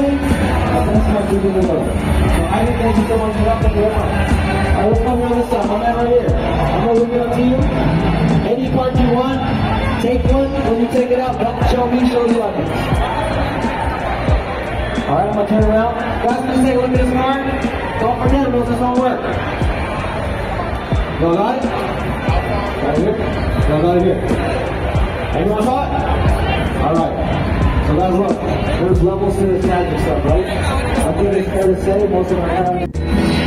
namin at mas magbibigay mo. Maayon tayo dito mga hirap ng I here. I'm never. I'm going to leave it to you. Any part you want, take one. When you take it out, don't show me, show the others. All right, I'm going to turn around. Guys, please take look at this card. Don't forget, it this won't work. Y'all got it? Right here? Y'all got it here. Anyone guys, look. There's levels to this magic stuff, right? I think it's fair to say most of them are